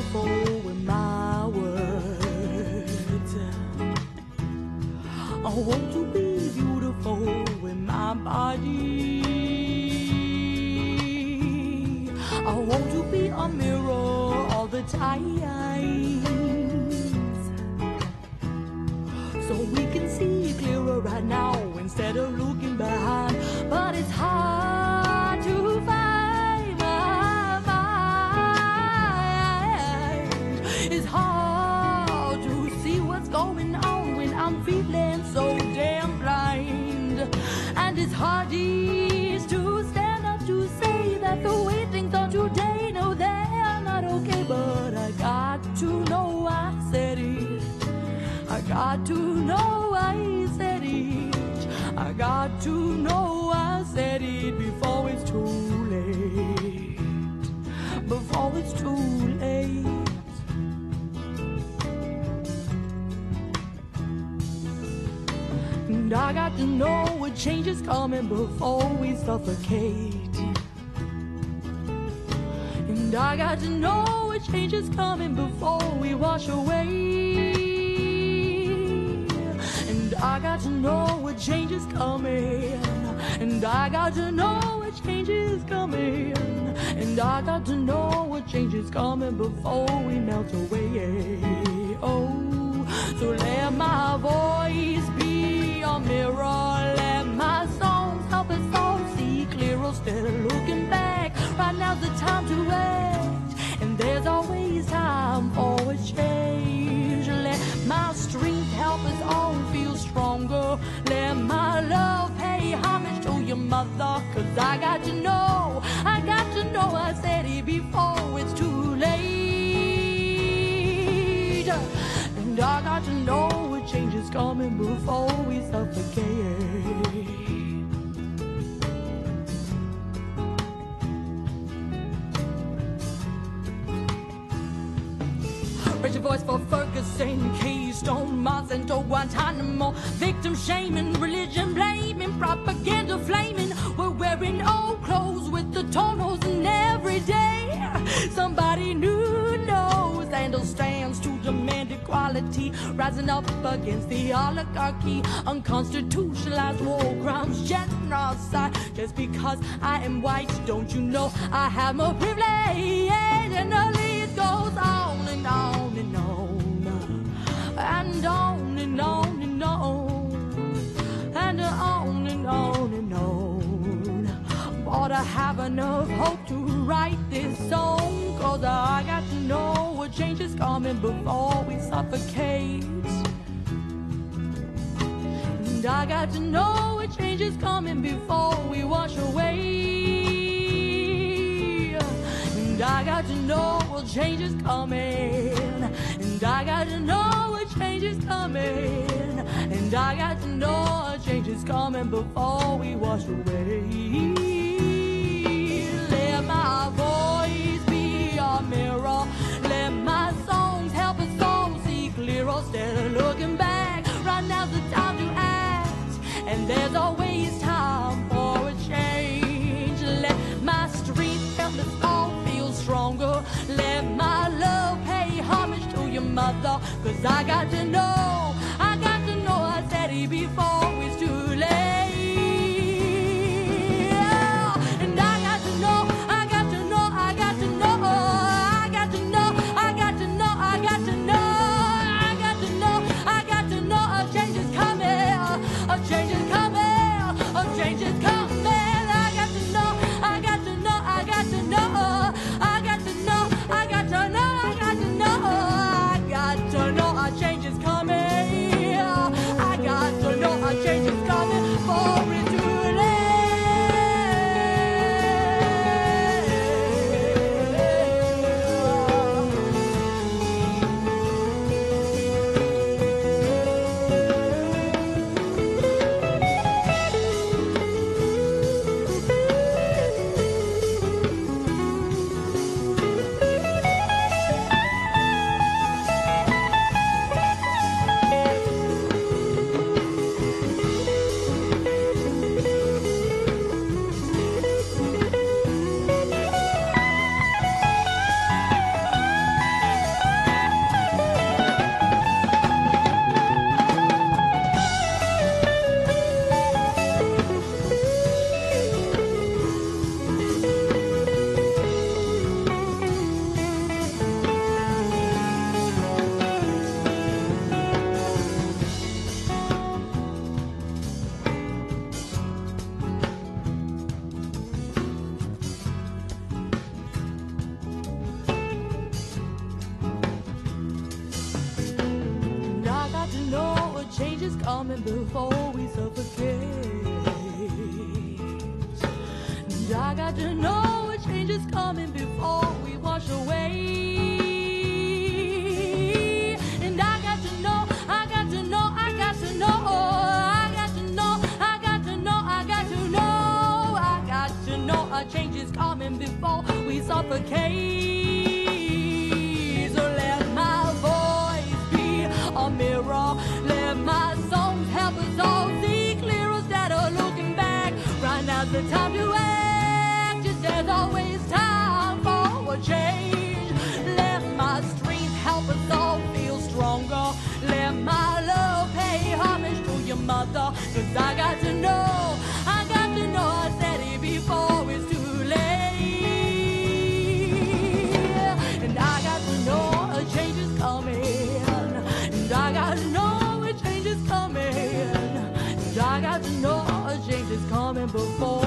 beautiful with my words. I want to be beautiful with my body. I want to be a mirror all the time. So we can see clearer right now instead of looking behind. But it's hard to know I said it. I got to know I said it before it's too late. Before it's too late. And I got to know what change is coming before we suffocate. And I got to know what change is coming before we wash away. I got to know what change is coming. And I got to know what change is coming. And I got to know what change is coming before we melt away. Oh, Cause I got to know, I got to know I said it before it's too late. And I got to know what change is coming before we suffocate. Raise your voice for Ferguson, Keystone, Monsanto, Guantanamo. Victim shaming, religion blaming, propaganda flaming. We're wearing old clothes with the tonals and every day. Somebody new knows and stands to demand equality. Rising up against the oligarchy, unconstitutionalized war crimes, genocide. Just because I am white, don't you know I have more privilege? And enough hope to write this song, cause I got to know what change is coming before we suffocate. And I got to know what change is coming before we wash away. And I got to know what change is coming. And I got to know what change is coming. And I got to know what change is coming before we wash away. Cause I got to know, is coming before we suffocate. And I got to know a change is coming before we wash away. And I got to know, I got to know, I got to know, I got to know, I got to know, I got to know, I got to know a change is coming before we suffocate. The time to act. Just there's always time for a change. Let my strength help us all feel stronger. Let my love pay homage to your mother. Cause I got to know, I got to know, I said it before it's too late. And I got to know a change is coming. And I got to know a change is coming. And I got to know a change is coming before.